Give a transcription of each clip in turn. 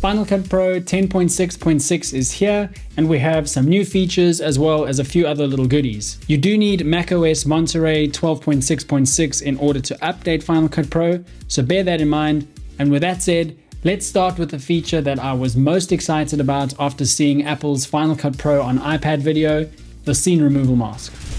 Final Cut Pro 10.6.6 is here, and we have some new features as well as a few other little goodies. You do need macOS Monterey 12.6.6 in order to update Final Cut Pro, so bear that in mind. And with that said, let's start with the feature that I was most excited about after seeing Apple's Final Cut Pro on iPad video, the scene removal mask.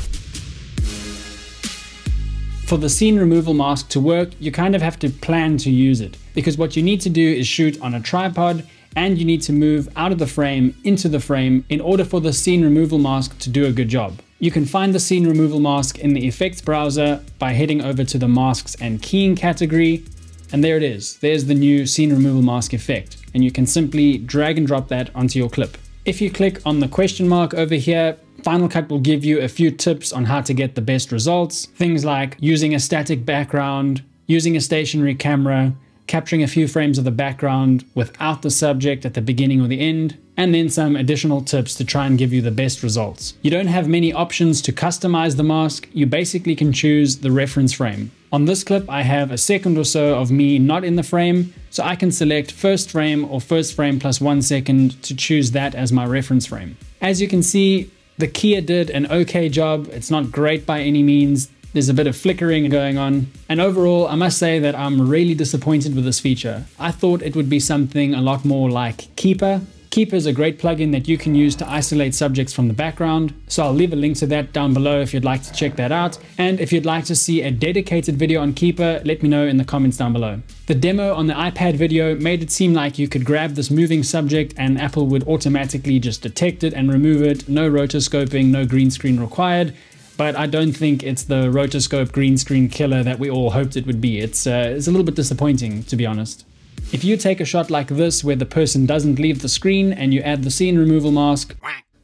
For the scene removal mask to work, you kind of have to plan to use it because what you need to do is shoot on a tripod and you need to move out of the frame into the frame in order for the scene removal mask to do a good job. You can find the scene removal mask in the effects browser by heading over to the masks and keying category and there it is. There's the new scene removal mask effect and you can simply drag and drop that onto your clip. If you click on the question mark over here, Final Cut will give you a few tips on how to get the best results. Things like using a static background, using a stationary camera, capturing a few frames of the background without the subject at the beginning or the end, and then some additional tips to try and give you the best results. You don't have many options to customize the mask, you basically can choose the reference frame. On this clip I have a second or so of me not in the frame, so I can select first frame or first frame plus one second to choose that as my reference frame. As you can see, the keyer did an okay job. It's not great by any means. There's a bit of flickering going on. And overall, I must say that I'm really disappointed with this feature. I thought it would be something a lot more like Keyper, Keyper is a great plugin that you can use to isolate subjects from the background, so I'll leave a link to that down below if you'd like to check that out. And if you'd like to see a dedicated video on Keyper, let me know in the comments down below. The demo on the iPad video made it seem like you could grab this moving subject and Apple would automatically just detect it and remove it, no rotoscoping, no green screen required but I don't think it's the rotoscope green screen killer that we all hoped it would be. It's, uh, it's a little bit disappointing, to be honest. If you take a shot like this where the person doesn't leave the screen and you add the scene removal mask,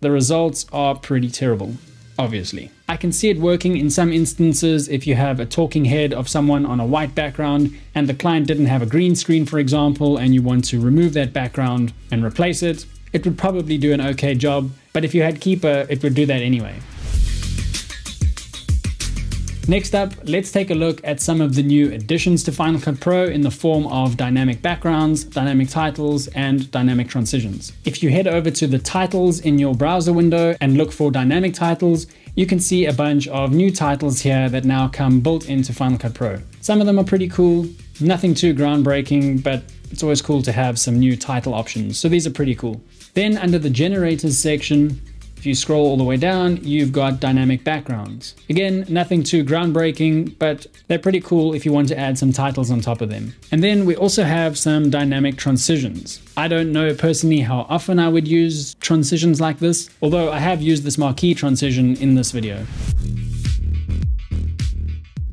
the results are pretty terrible, obviously. I can see it working in some instances if you have a talking head of someone on a white background and the client didn't have a green screen for example and you want to remove that background and replace it, it would probably do an okay job, but if you had Keyper, it would do that anyway. Next up, let's take a look at some of the new additions to Final Cut Pro in the form of dynamic backgrounds, dynamic titles, and dynamic transitions. If you head over to the titles in your browser window and look for dynamic titles, you can see a bunch of new titles here that now come built into Final Cut Pro. Some of them are pretty cool, nothing too groundbreaking, but it's always cool to have some new title options, so these are pretty cool. Then under the generators section, if you scroll all the way down, you've got dynamic backgrounds. Again, nothing too groundbreaking, but they're pretty cool if you want to add some titles on top of them. And then we also have some dynamic transitions. I don't know personally how often I would use transitions like this, although I have used this marquee transition in this video.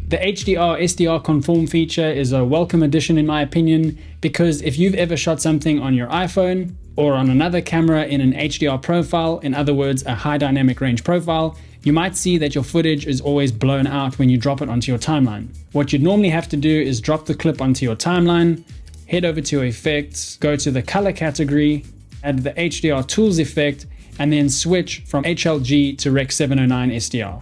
The HDR SDR conform feature is a welcome addition in my opinion because if you've ever shot something on your iPhone or on another camera in an HDR profile, in other words, a high dynamic range profile, you might see that your footage is always blown out when you drop it onto your timeline. What you'd normally have to do is drop the clip onto your timeline, head over to effects, go to the color category, add the HDR tools effect, and then switch from HLG to Rec 709 SDR.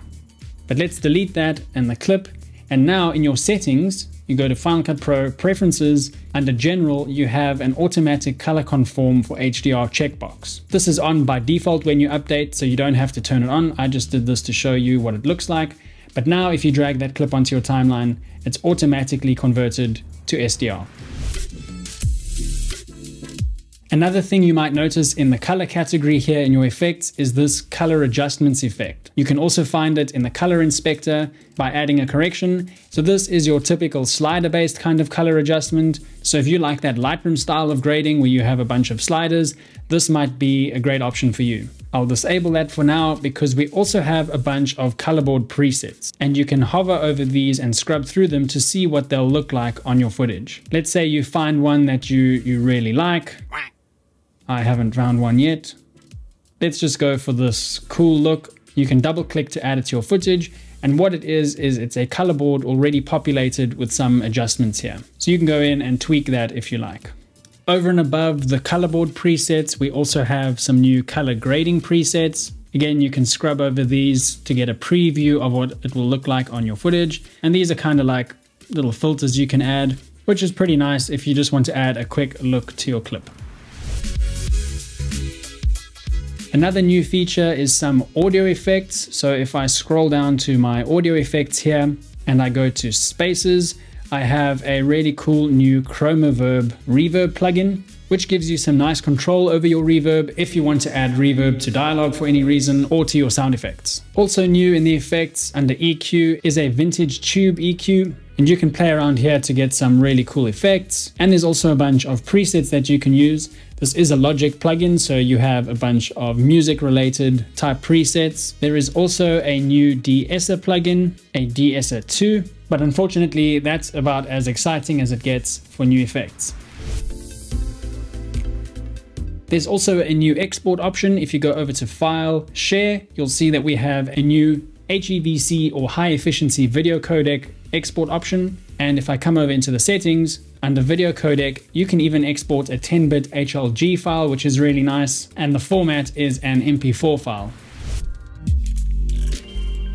But let's delete that and the clip. And now in your settings, you go to Final Cut Pro Preferences. Under General, you have an automatic color conform for HDR checkbox. This is on by default when you update, so you don't have to turn it on. I just did this to show you what it looks like. But now if you drag that clip onto your timeline, it's automatically converted to SDR. Another thing you might notice in the color category here in your effects is this color adjustments effect. You can also find it in the color inspector by adding a correction. So this is your typical slider based kind of color adjustment. So if you like that Lightroom style of grading where you have a bunch of sliders, this might be a great option for you. I'll disable that for now because we also have a bunch of colorboard presets and you can hover over these and scrub through them to see what they'll look like on your footage. Let's say you find one that you, you really like. I haven't found one yet. Let's just go for this cool look. You can double click to add it to your footage. And what it is, is it's a color board already populated with some adjustments here. So you can go in and tweak that if you like. Over and above the color board presets, we also have some new color grading presets. Again, you can scrub over these to get a preview of what it will look like on your footage. And these are kind of like little filters you can add, which is pretty nice if you just want to add a quick look to your clip. Another new feature is some audio effects. So if I scroll down to my audio effects here and I go to spaces, I have a really cool new Chromaverb reverb plugin, which gives you some nice control over your reverb if you want to add reverb to dialogue for any reason or to your sound effects. Also new in the effects under EQ is a vintage tube EQ. And you can play around here to get some really cool effects. And there's also a bunch of presets that you can use. This is a Logic plugin, so you have a bunch of music related type presets. There is also a new de-esser plugin, a de-esser 2, but unfortunately that's about as exciting as it gets for new effects. There's also a new export option. If you go over to File, Share, you'll see that we have a new HEVC or high efficiency video codec export option. And if I come over into the settings, under video codec, you can even export a 10-bit HLG file, which is really nice. And the format is an MP4 file.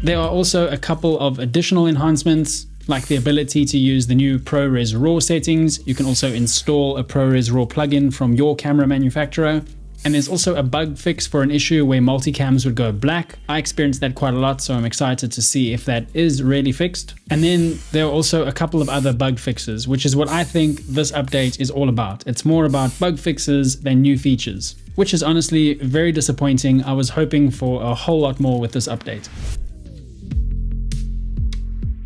There are also a couple of additional enhancements like the ability to use the new ProRes RAW settings. You can also install a ProRes RAW plugin from your camera manufacturer. And there's also a bug fix for an issue where multicams would go black. I experienced that quite a lot, so I'm excited to see if that is really fixed. And then there are also a couple of other bug fixes, which is what I think this update is all about. It's more about bug fixes than new features, which is honestly very disappointing. I was hoping for a whole lot more with this update.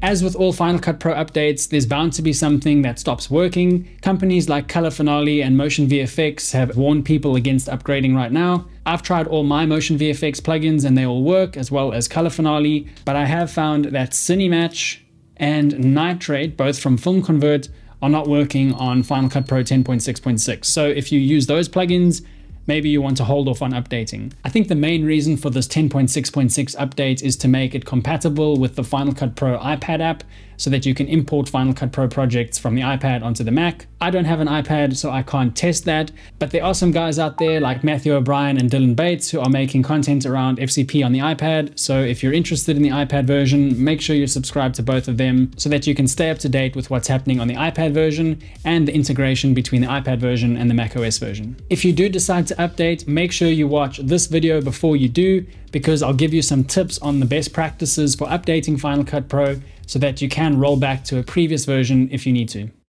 As with all Final Cut Pro updates, there's bound to be something that stops working. Companies like Color Finale and Motion VFX have warned people against upgrading right now. I've tried all my Motion VFX plugins and they all work, as well as Color Finale, but I have found that Cinematch and Nitrate, both from Film Convert, are not working on Final Cut Pro 10.6.6. So if you use those plugins, maybe you want to hold off on updating. I think the main reason for this 10.6.6 update is to make it compatible with the Final Cut Pro iPad app so that you can import Final Cut Pro projects from the iPad onto the Mac. I don't have an iPad, so I can't test that, but there are some guys out there like Matthew O'Brien and Dylan Bates who are making content around FCP on the iPad. So if you're interested in the iPad version, make sure you subscribe to both of them so that you can stay up to date with what's happening on the iPad version and the integration between the iPad version and the macOS version. If you do decide to update, make sure you watch this video before you do because I'll give you some tips on the best practices for updating Final Cut Pro so that you can roll back to a previous version if you need to.